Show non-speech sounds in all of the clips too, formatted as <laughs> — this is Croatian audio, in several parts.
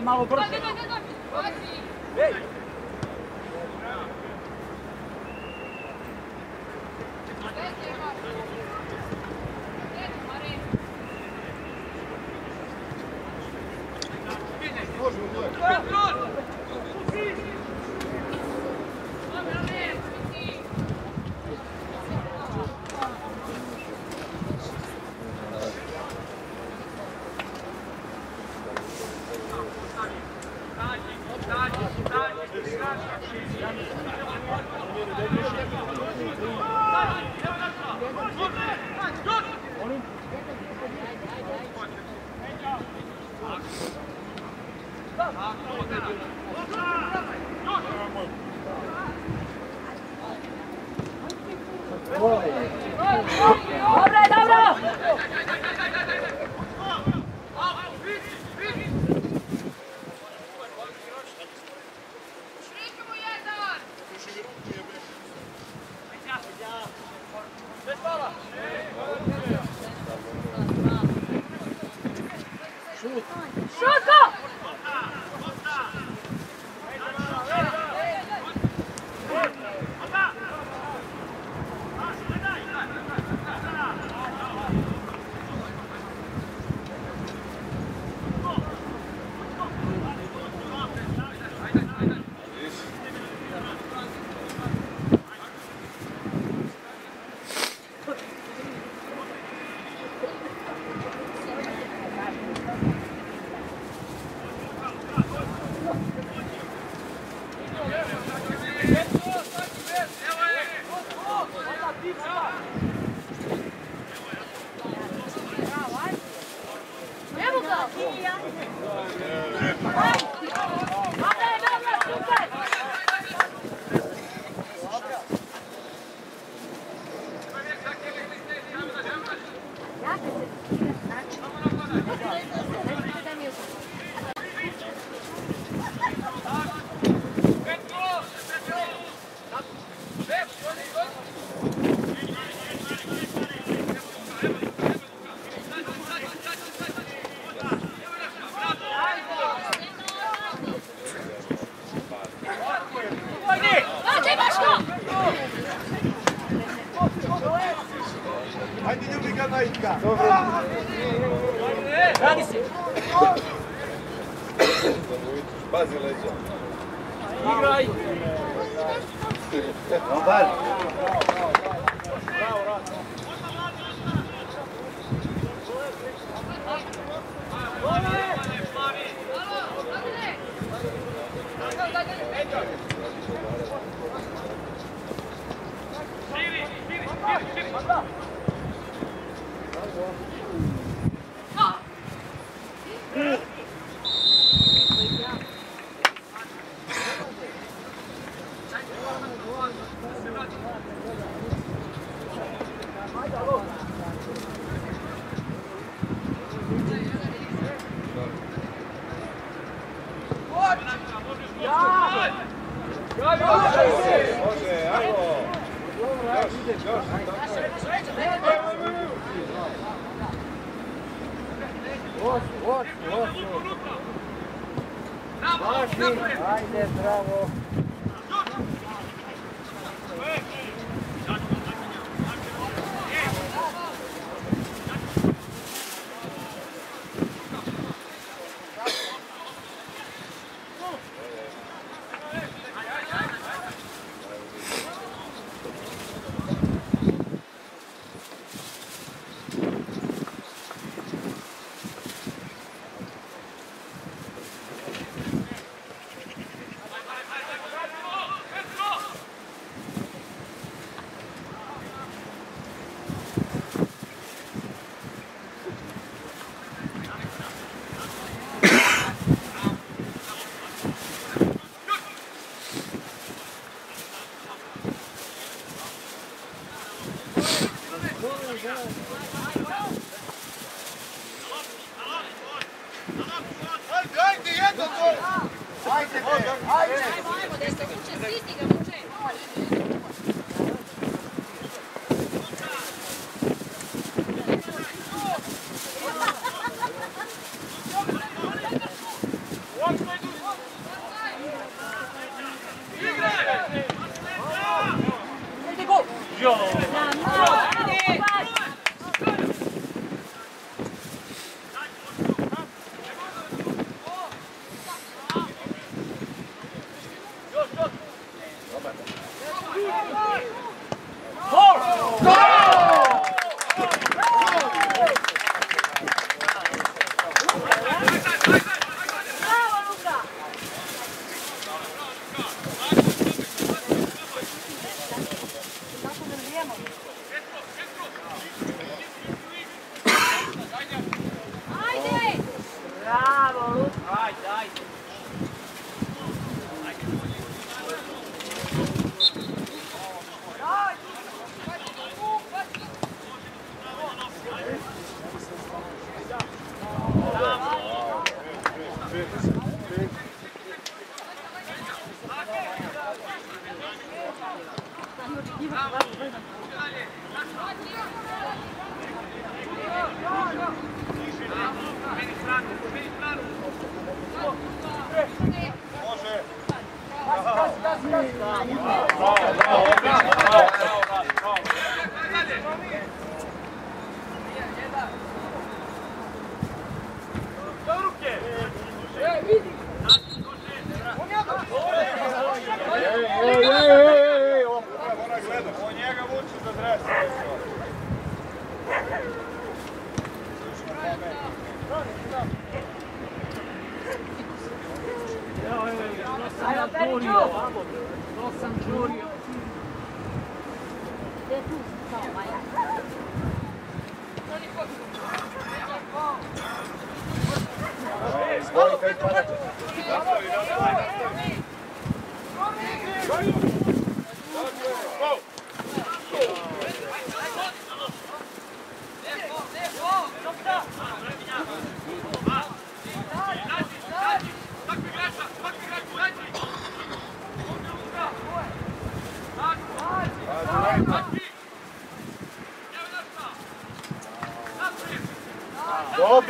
maluco. Ei! Hadi de bir kana itka. Radi se. Pazi leđa. Igraj. Dobar. Bravo, bravo.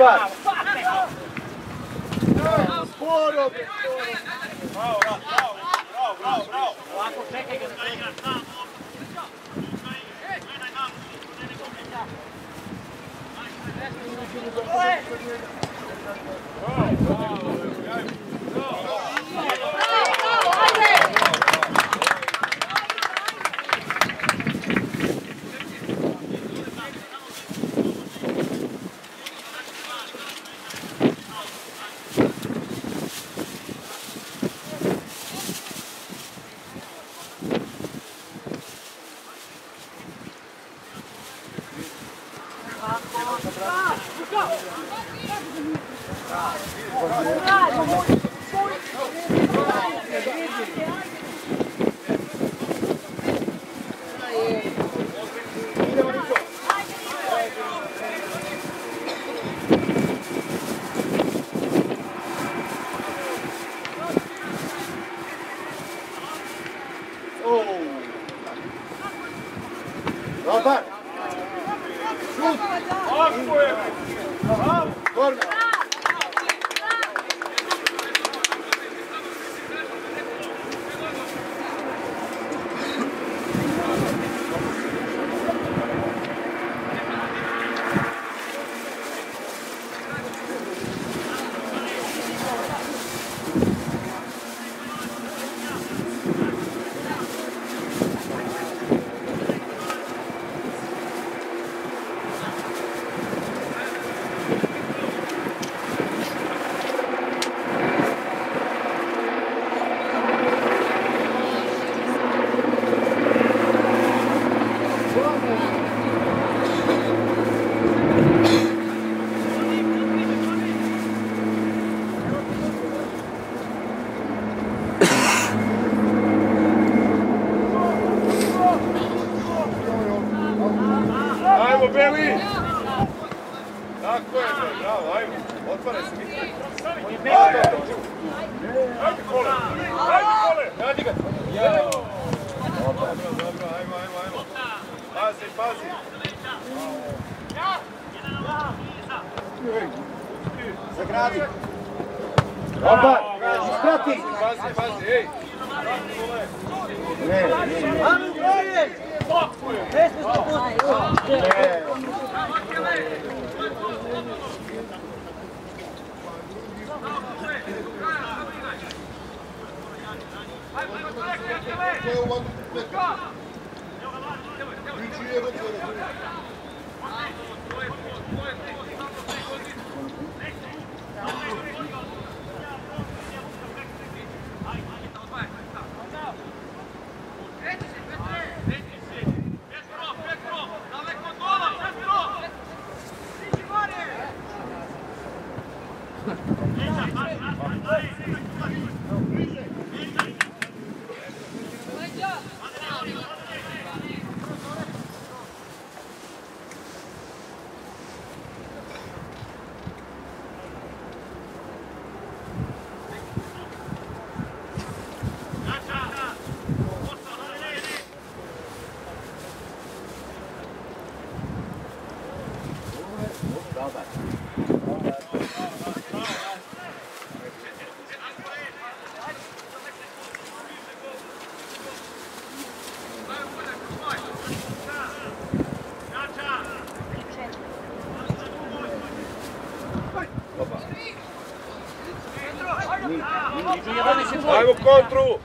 But encontro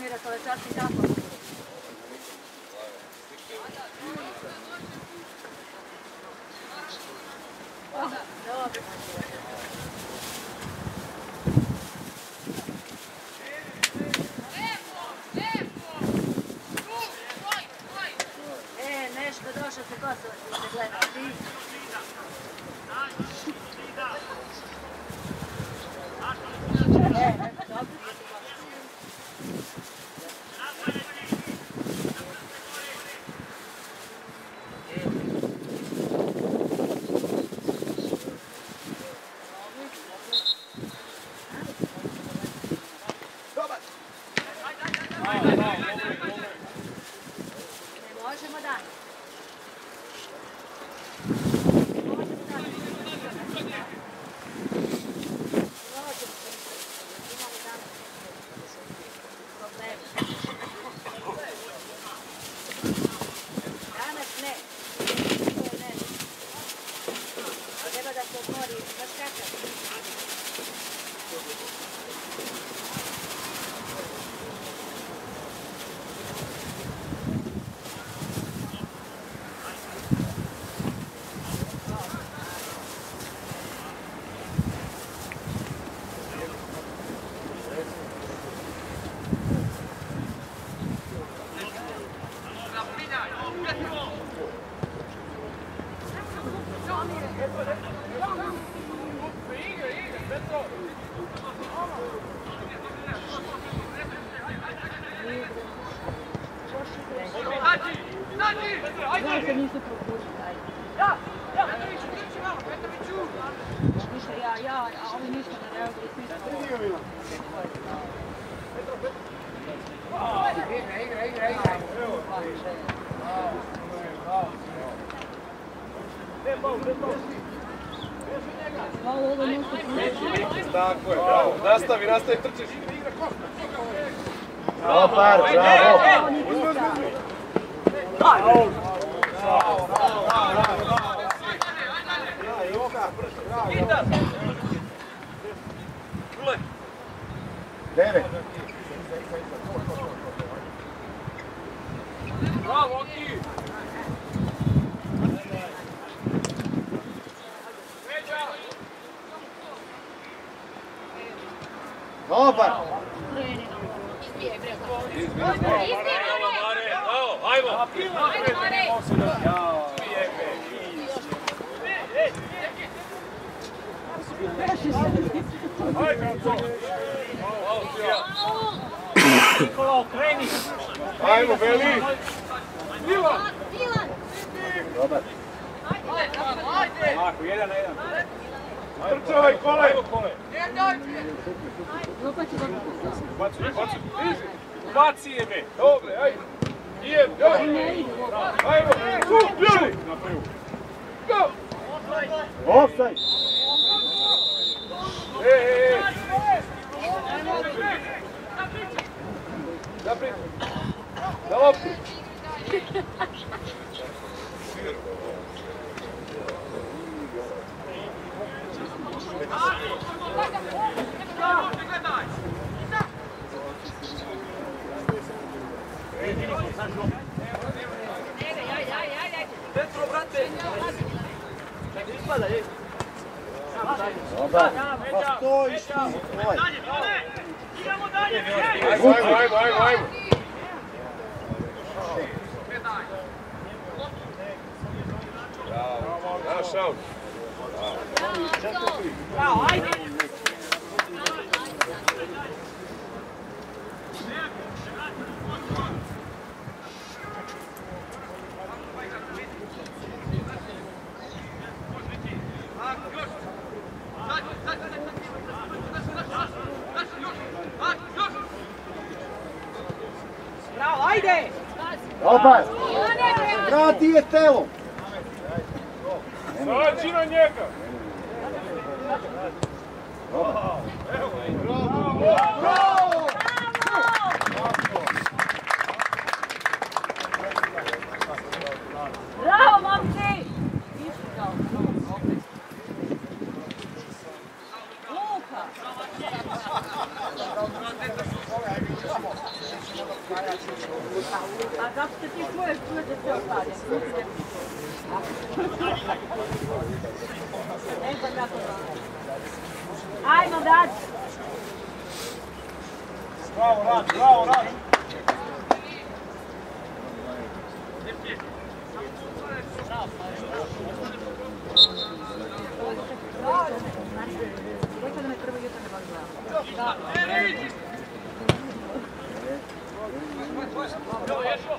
mira, todo está nastavi, nastavi, trčeš. Bravo, par, bravo. Bravo, bravo, bravo. Devet. Bravo, Oki! Opar! Nikola, okreni! Ajmo, Beli! Milan! Milan! Dobar. Ajde, ajde! Ajde! Ajde! Ajde! Jedan. Trčaj, kole. Baci, baci. Baci je me. Dobre, ajde. Nije, ajde. Ajmo, tu, ljudi. Go. Offside. E, e, e. Naprijed. Na loptu. Dentro, brate! Tak wypada, jest! Dobra, stój, stój! Ajmo, ajmo, ajmo, ajmo! Bravo, bravo, bravo! Wow, I did. Alba, vrati je. Саджина нека! Браво! Браво! Браво, мамки! Лука! А завтра ты смотришь, что это все осталось. Ai, não dá. Bravo, Radu! Bravo, Radu! Questo non è proprio io che ne parlo. Ehi! Dove esco?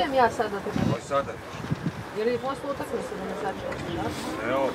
sačekam ja sad da te... Oj sada. Jer je posla utakmice da me sačekaš, da? Evo,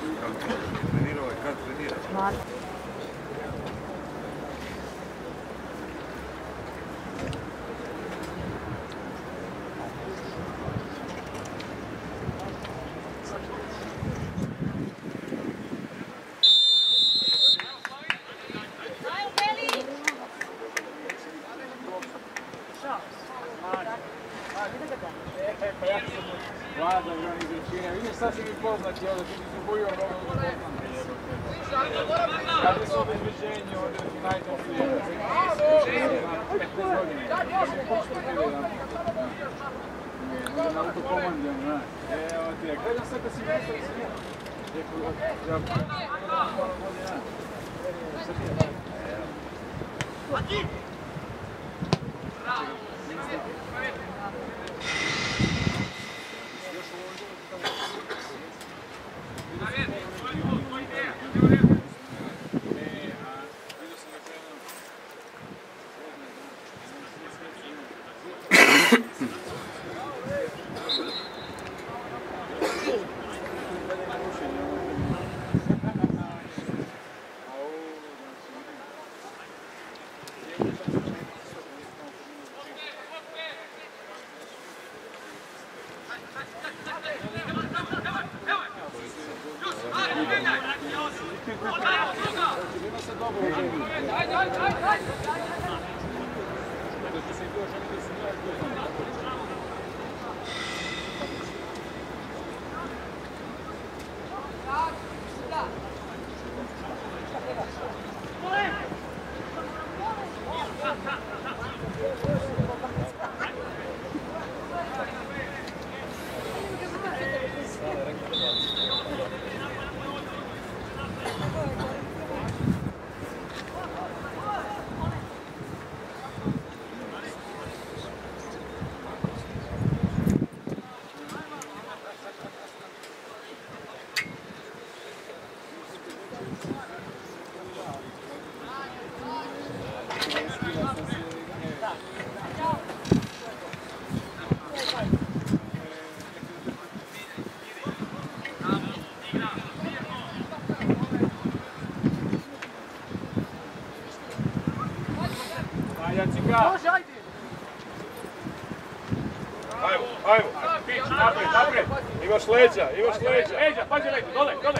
Imaš leđa, imaš leđa. Leđa, pađe leđa, dole, dole.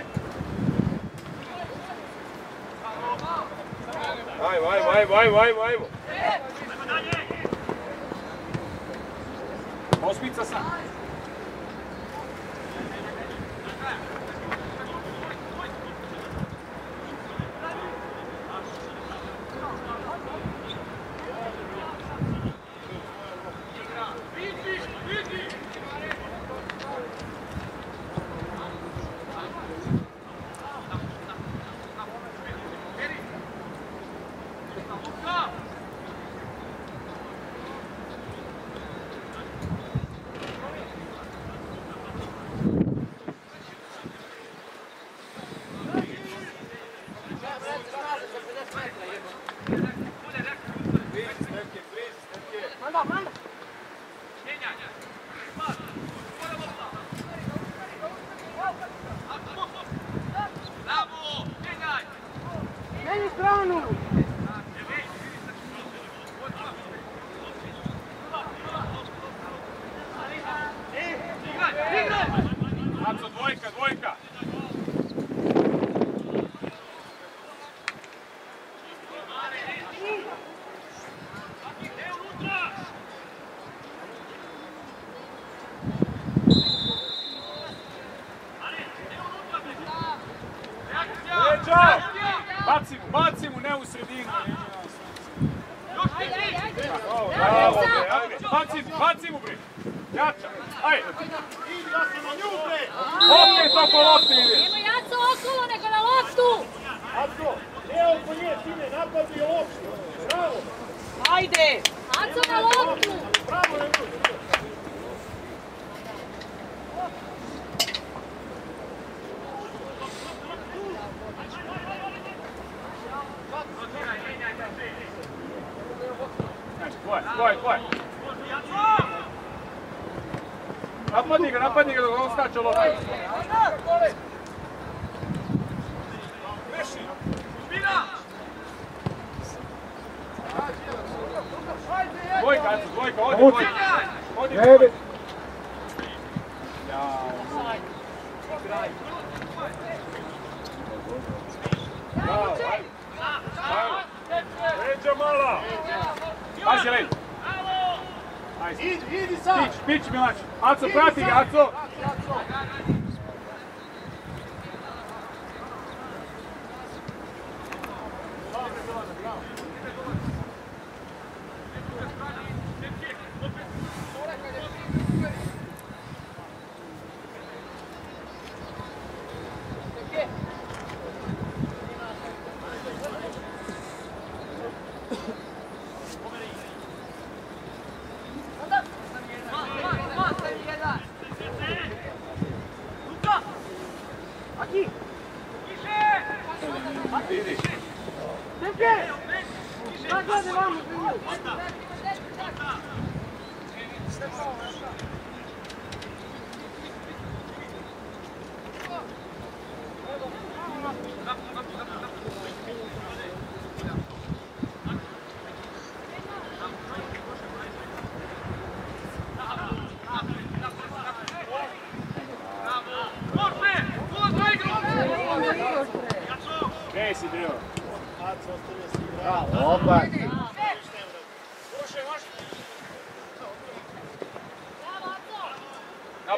Ajmo, ajmo, ajmo, ajmo, ajmo.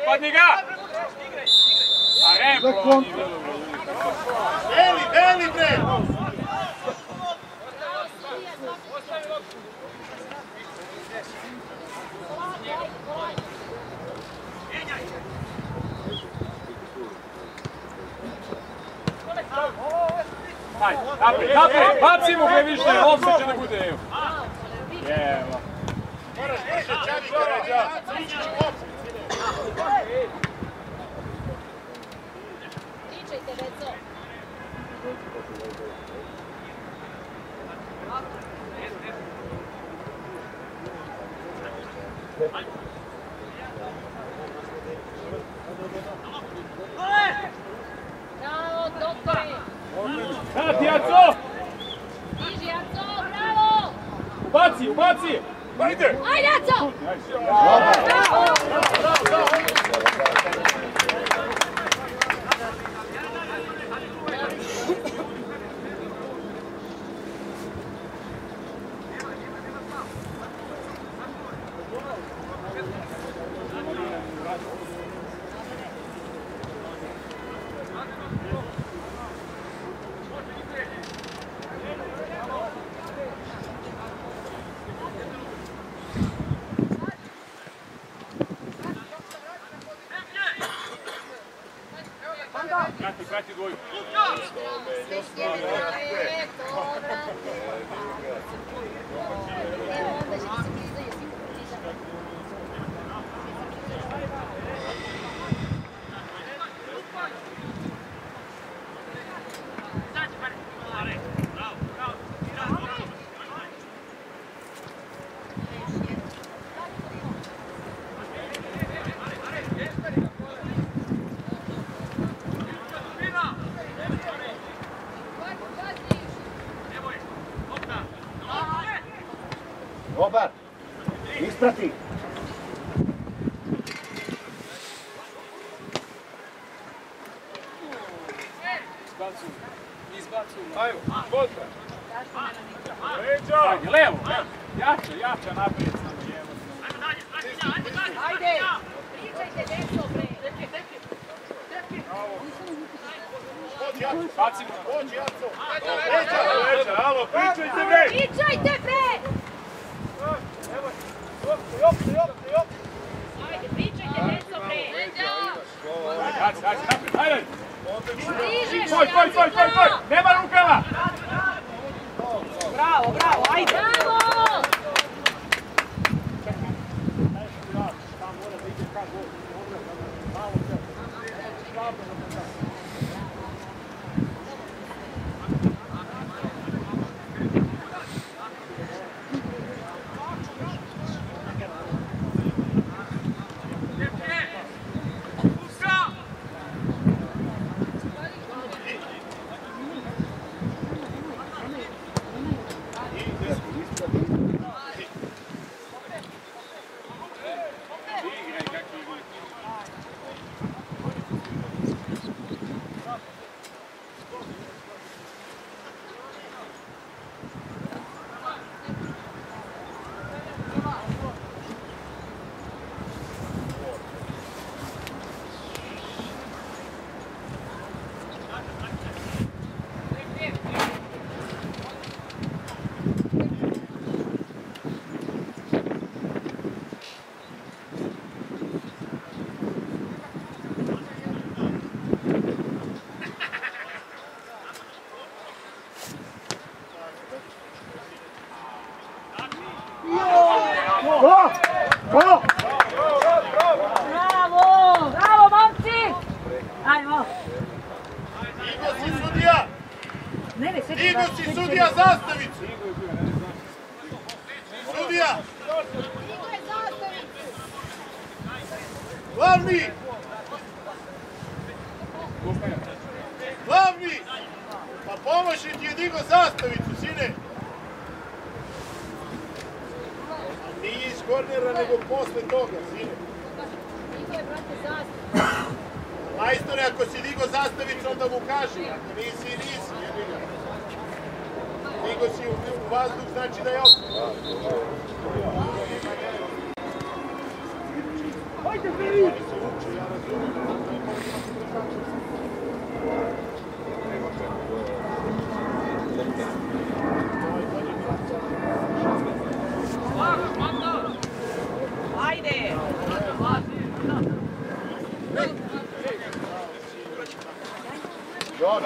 Napadni ga! A ne, Beli, beli bre! Hajde, naprijed, naprijed, baci mu gdje više, ovdje će da bude, evo. Jeva. Moraš brže, Čavi, Karađa, ići ću kopu. Ubaci, ubaci! Ajde! Ajde, Aco! Bravo! Bravo! Pričajte bre! Ajde, pričajte deco bre! Ajde, ajde, ajde! Poj, poj, poj, poj, poj! Nema rukava! Bravo, bravo, ajde! Bravo!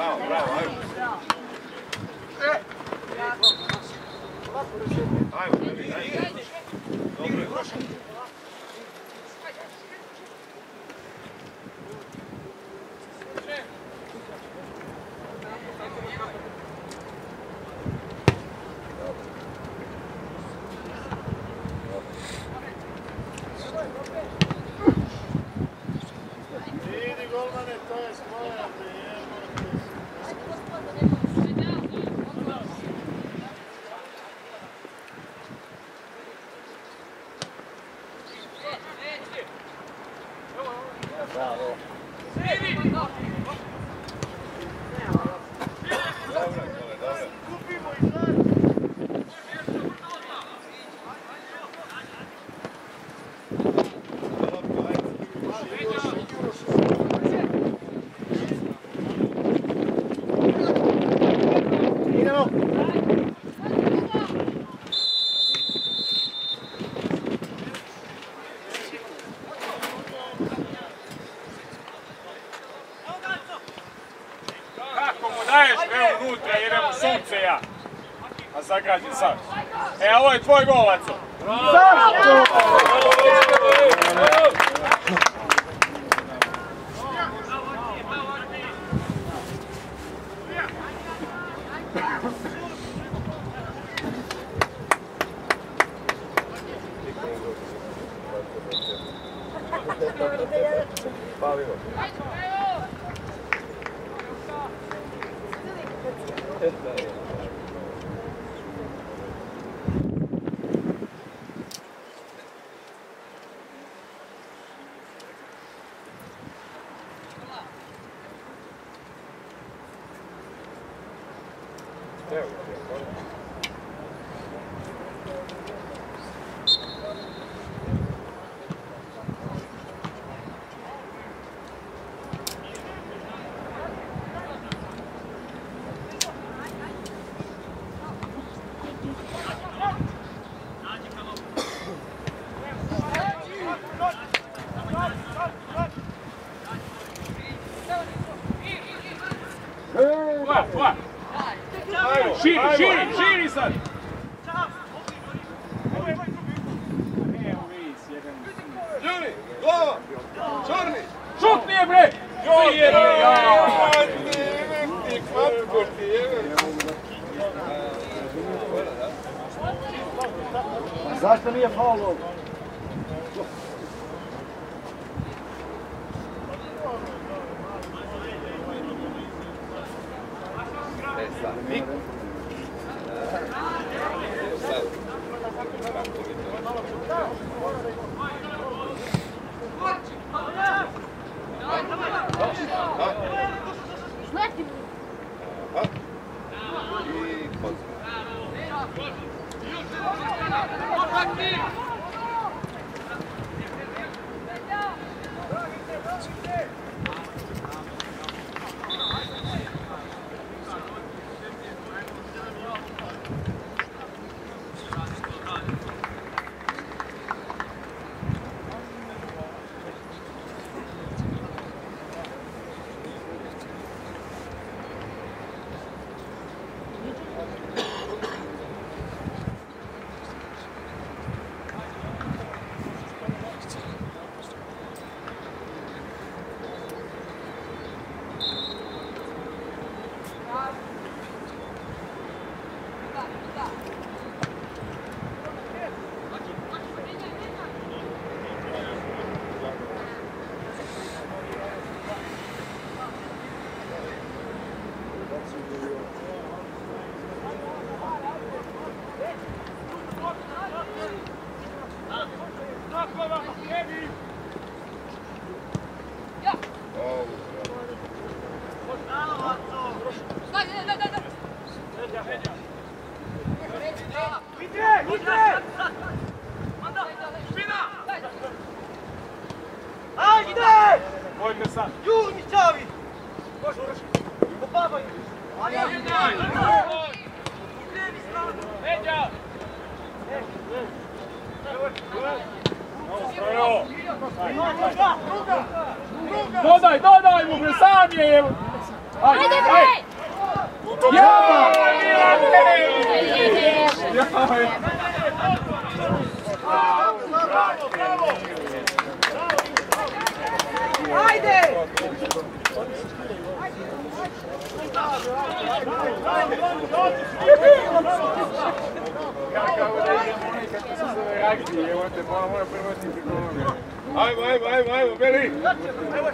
bravo, bravo. Sagrađen sam. E, ovo je tvoj gol, Aco. Tvoja, tvoja. Širi, širi, širi sad. Juri, glava, čorni. Šut nije bre! Joj, je, je. Zašto nije faul ovo? Essa. Such a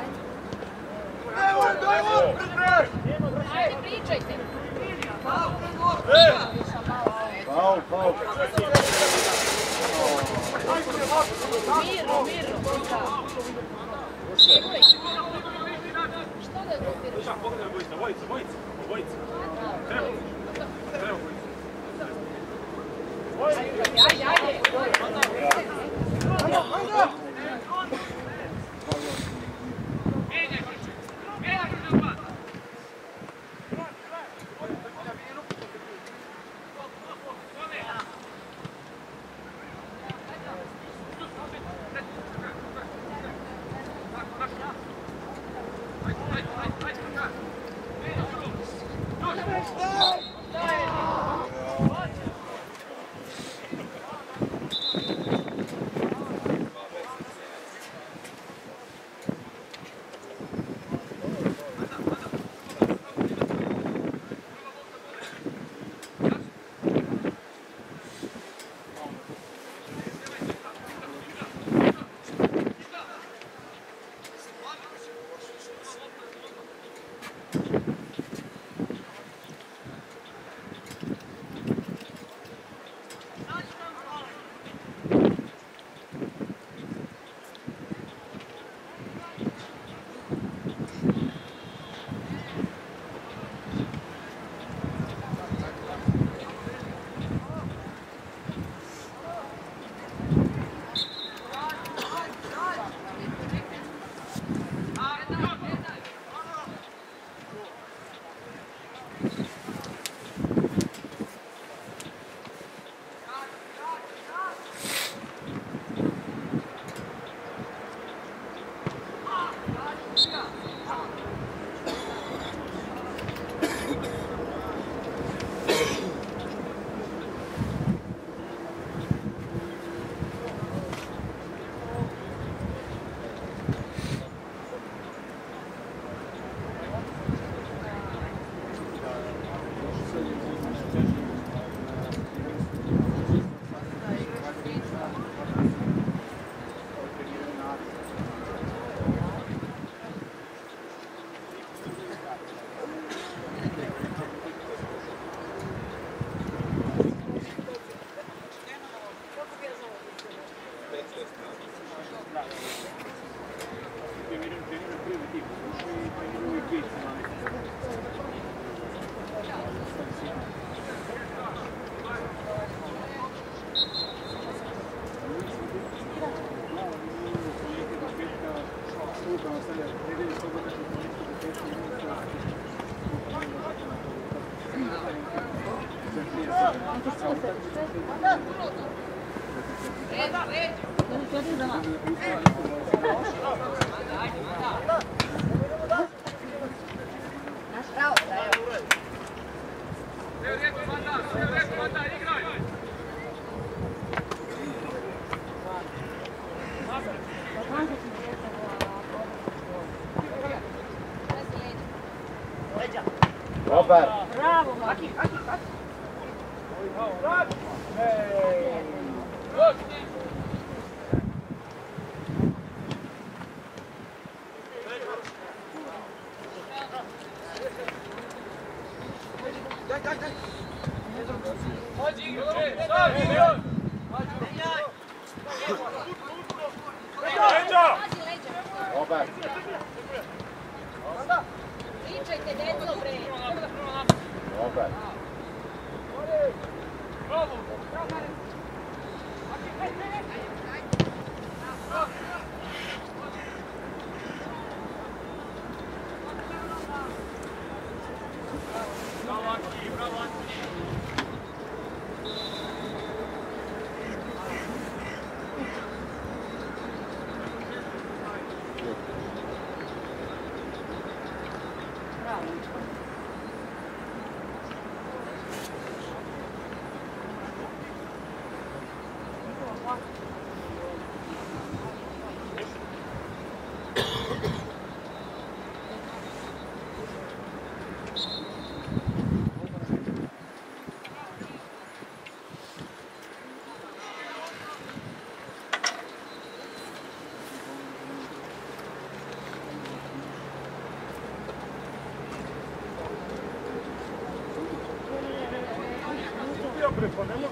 Preponemos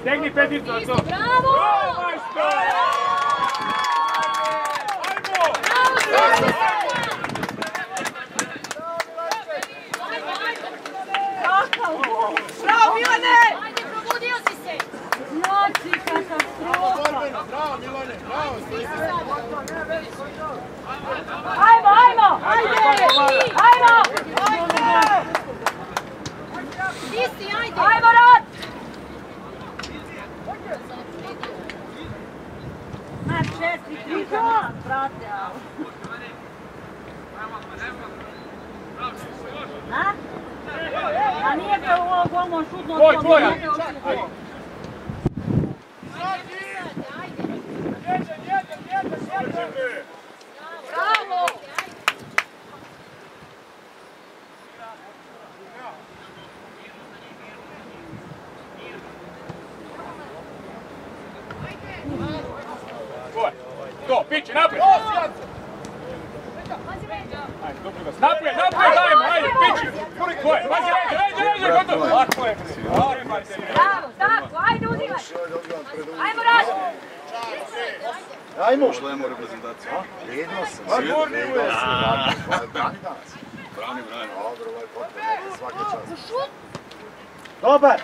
Stegni peticu, Aco. Bojan. Bravo! To, piči, naprijed! Naprijed, naprijed! Ajde, pići! Ko je? Pazi, ajde, ajde, ajde, gotovo! Lako je, Bravo, tako, ajde uzimaj. Ajmo radi. Ajmo. Ušla u reprezentaciju. Vrijedno sam. Uvijek. sam. Brani. Brani. Dobro, ovaj potpuno. Svaki čas. Dobar.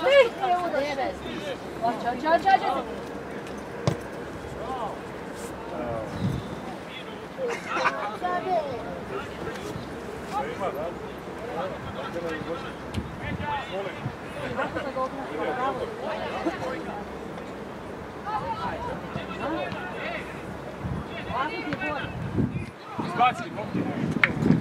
Svi je udar. Oće, oće, oće, oće. Izbacili, mogu.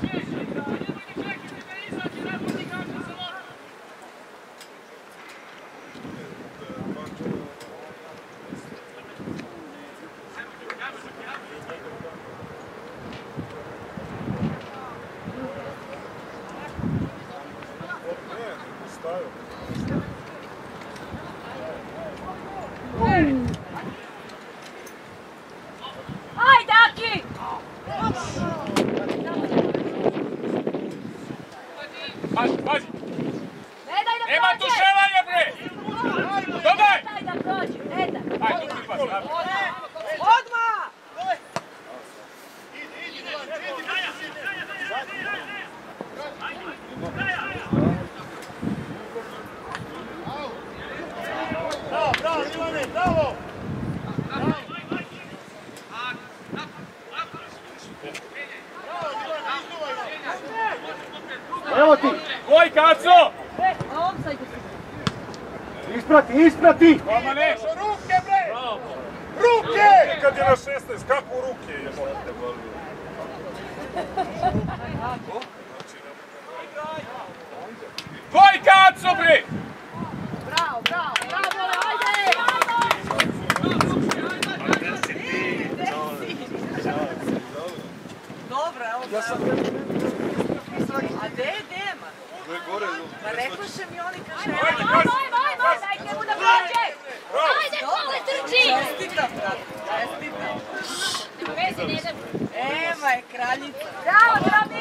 Ja sam... A gdje je Dema? Pa rekoše mi oni kaže... Ajmo, ajmo, dajte mu da prođe! Ajde, kole trči! Čestitam, brate, čestitam. Nema veze, ne idem. Ema je kraljica. Bravo, Trabi!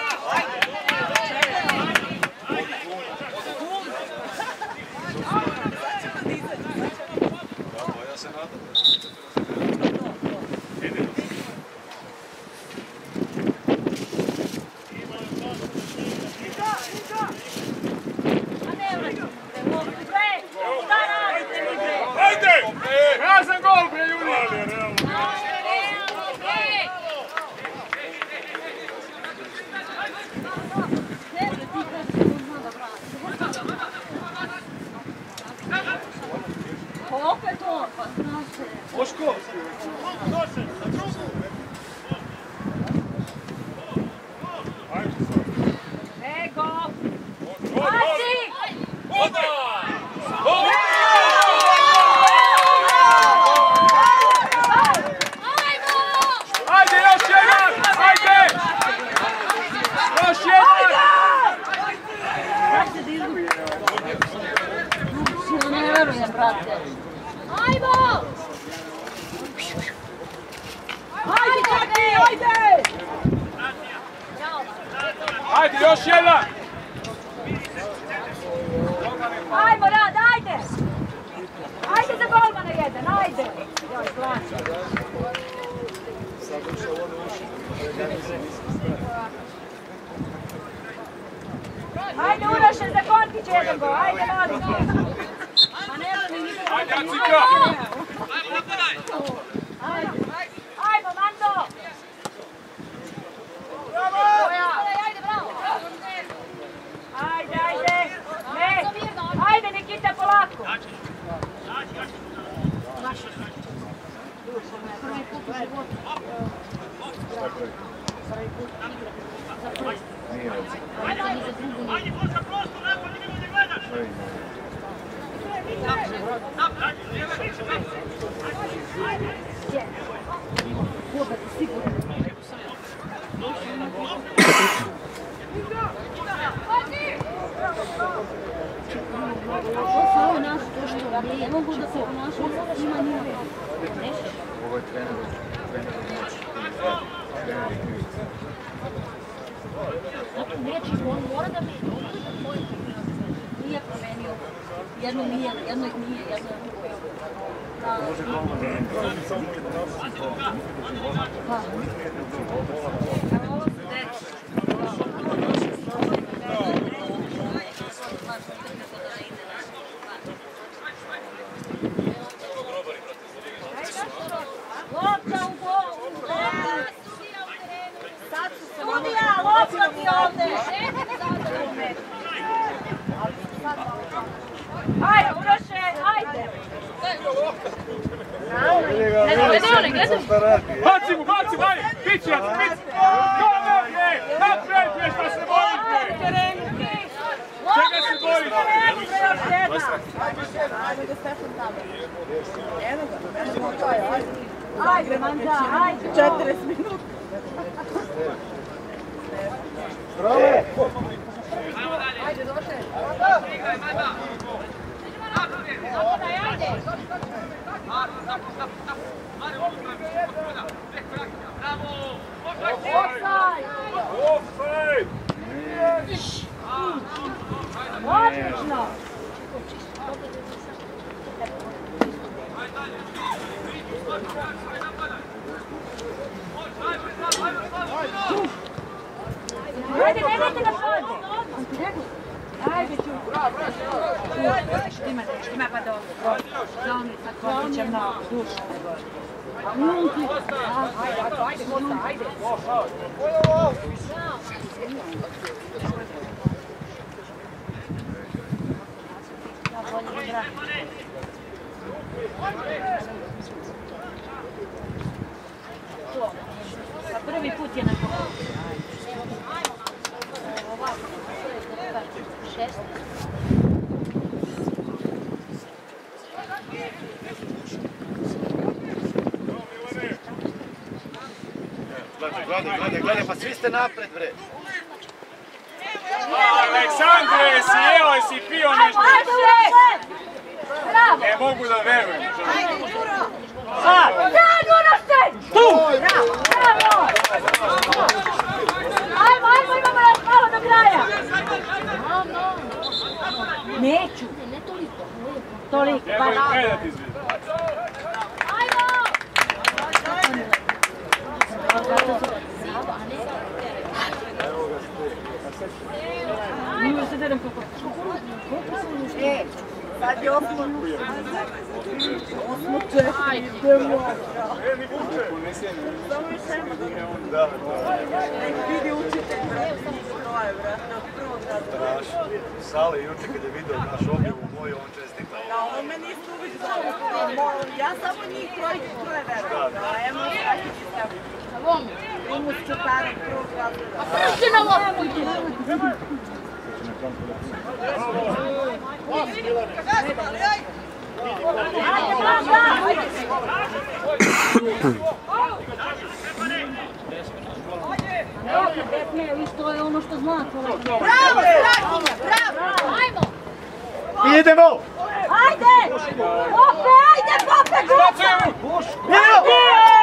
Razen é gol, bre, Juri! É Opet on, pa znaš se. Boško! Došen, na drugu! Ajde sad. Ego! Mati! Odaj! Ajde Uroše za kontić jednog go, ajde Lodi. Pa ne znam i nikada. Ajde Acika! Ajmo, odvaraj! Ajmo, ajmo Mando! Bravo! Ajde, bravo! Ajde, ajde! Ne! Ajde Nikita polako! Ajde, ajde! Naši! Prvi put u životu. Bravo! Ovo je trener, trener. Moć. Trener je krivica. Zato neće, on mora da mi nije promenio. Jedno nije, jedno nije, jedno je drugo. Da. Može golman da ne pravi, nikad. هاي ste napred, bre. Aleksandre, si jeo i si pio nešto. Ajde, Uroše! Bravo! Ne mogu da verujem. Sad, Uroše! Tu! Bravo! Ajmo, ajmo, imamo još malo do kraja. Neću. Ne toliko. Toliko, pa da. izvidi. Ajmo! Nije se. E, sad je osmo. Osmo četiri, idemo. Da, da. Učitelj. Sale juče kad je naš moju, on. Da, on. Ja samo njih troje. Da, sistem. Imu s čutarem prvog razreda. Pršte na kad petne, viš to je ono što zna kolega. Bravo, Strahinja, bravo! Ajmo! Idemo! Ajde! Pope, ajde, Pope, guca! Idemo!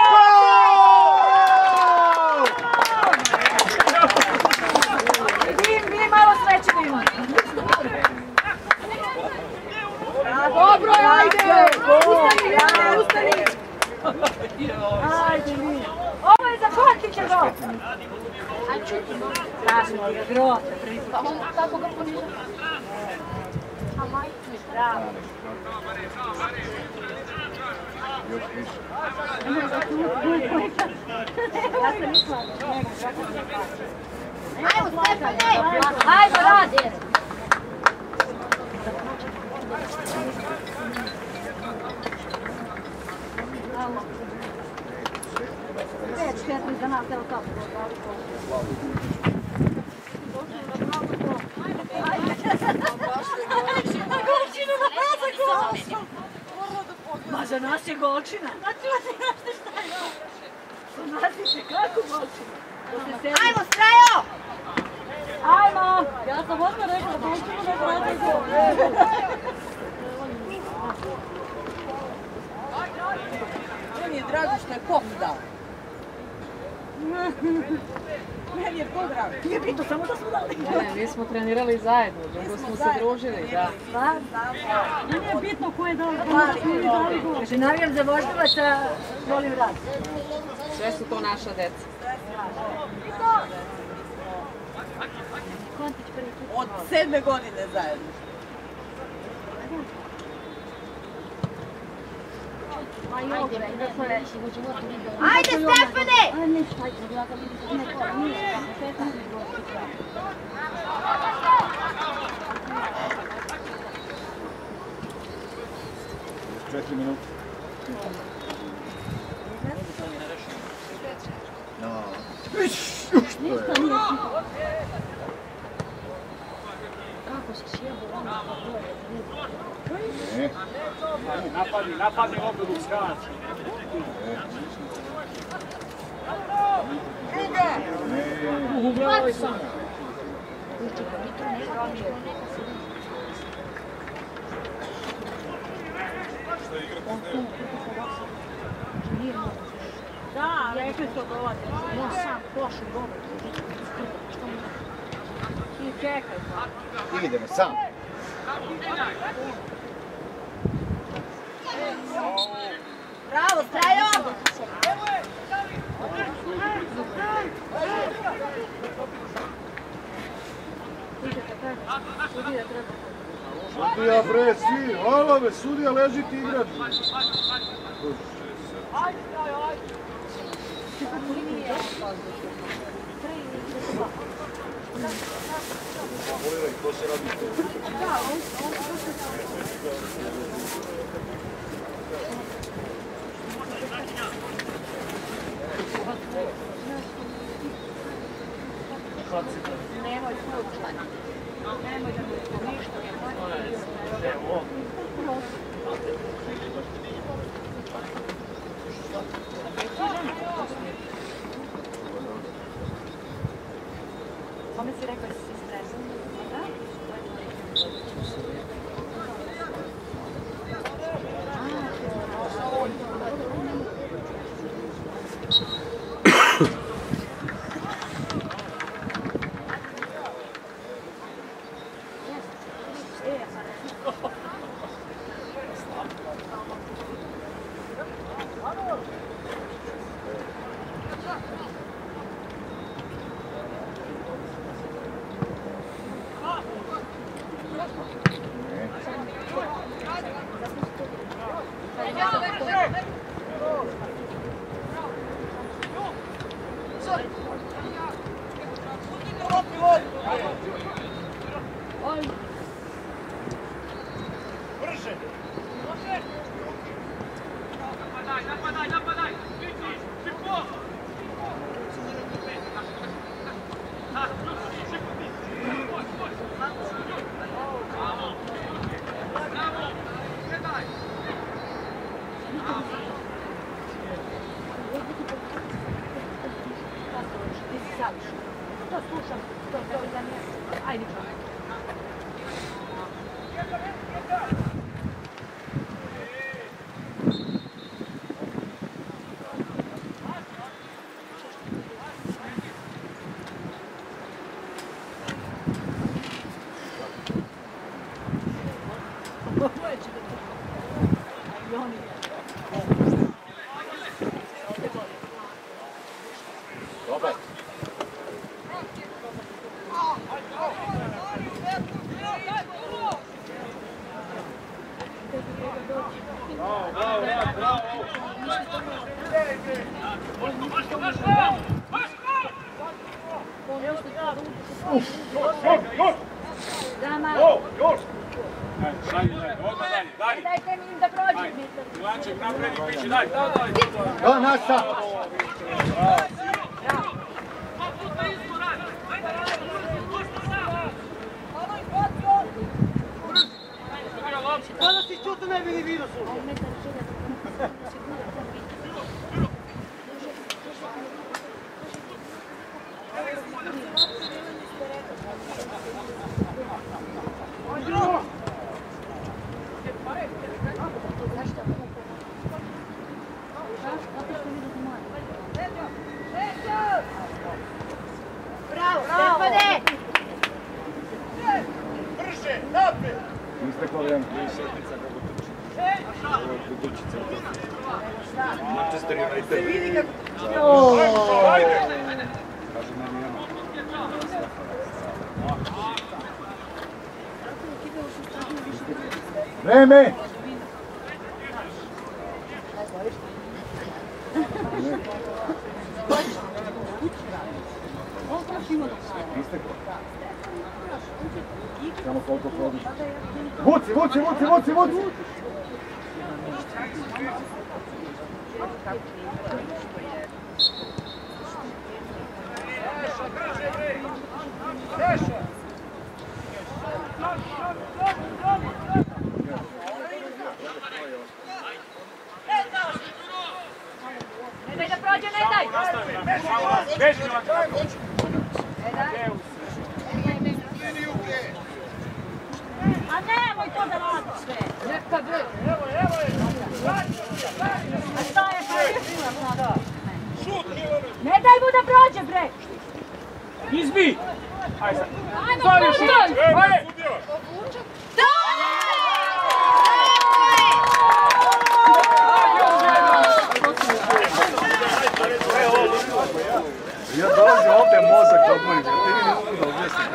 Ai, que lindo. Ô, mas Luísa, corre aqui, chegou. Ai, tio, que não. Tá, senhora, grota. Vamos botar a boca bonita. A mãe, brava. Eu fiz. Mas é né? tudo. Ai, você falei! Vai, brother! Ma za nas je golčina. Za nas je tekako golčina. Ajmo, strajo! Ajmo! Ja sam odmah rekla, golčinu ne brate gol. Ajmo! Praza gol. drago što je kop dao. <laughs> Meni je to drago. Nije bitno, samo da smo dali. Ne, mi smo trenirali zajedno, dugo smo se družili, da. Meni je bitno ko je dao gol, ko je dali gol. Kaže, navijam za voždovaca, volim rad. Sve su to naša deca. Od sedme godine zajedno. Ajde, Stefane! Četiri minuta. No. Što je? Kako si sjebao ono? E. Napadni, napadni obradu. Druga! Bravo, Strajo! Sudija bre, svi, hvala me, sudija leži ti igrač. Pogledaj, ko se radi tu. Nemoj slučajno. Nemoj da mi ništa Samo koliko prođeš. Vuci, vuci, vuci, vuci, vuci! Tešo, brže, bre! Tešo! Beži A nemoj to da radiš sve! Neka bre! A šta je pa? Ne daj mu da prođe, bre! Izbi! Ajde sad. Stani još prođi! Ajde! Ajde! 12 ovdje mozak odmori, ja ti ne mogu da objasnim.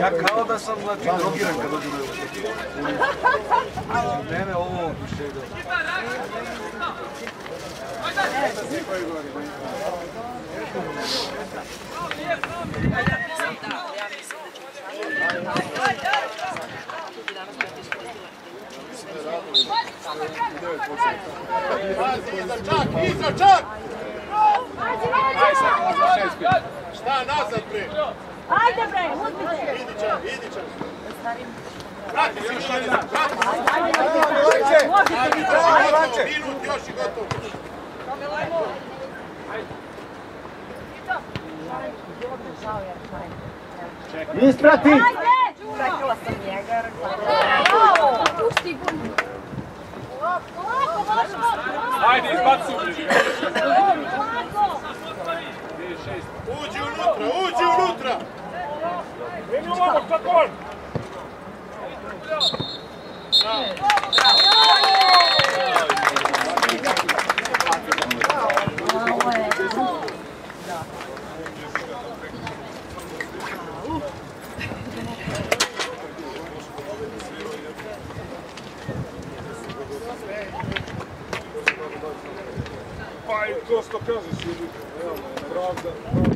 Ja kao da sam znači não kad dođem u Mene ovo oduševio. Ajde, ajde, ajde. Šta nazad bre? Ajde, bre, uzmite! Idi čak, idi čak. Vrati se još jedan, vrati se. Gotovo, minut još i gotovo. Isprati! Ajde! Čekala sam njega. Pusti gumu! Ajde, izbacu. Uđi unutra, uđi unutra. Vini u momak, tako on. Bravo. Bravo. Bravo. To što kažeš, realno, pravda, pravda,